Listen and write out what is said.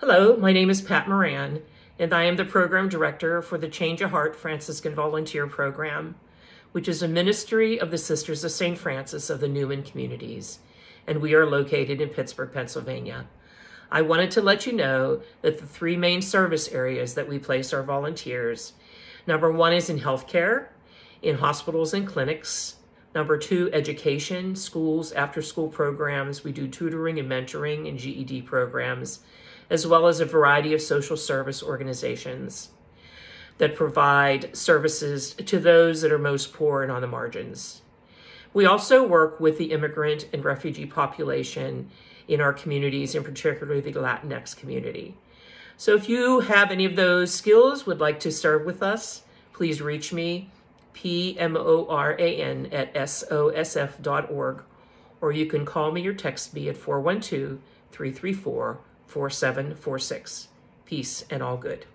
Hello, my name is Pat Moran, and I am the Program Director for the Change A Heart Franciscan Volunteer Program, which is a ministry of the Sisters of St. Francis of the Neumann Communities, and we are located in Pittsburgh, Pennsylvania. I wanted to let you know that the three main service areas that we place our volunteers number one is in healthcare, in hospitals and clinics. Number two, education, schools, after school programs. We do tutoring and mentoring and GED programs, as well as a variety of social service organizations that provide services to those that are most poor and on the margins. We also work with the immigrant and refugee population in our communities, in particularly the Latinx community. So if you have any of those skills, would like to serve with us, please reach me, P-M-O-R-A-N at sosf.org, or you can call me or text me at 412-334-4746. Peace and all good.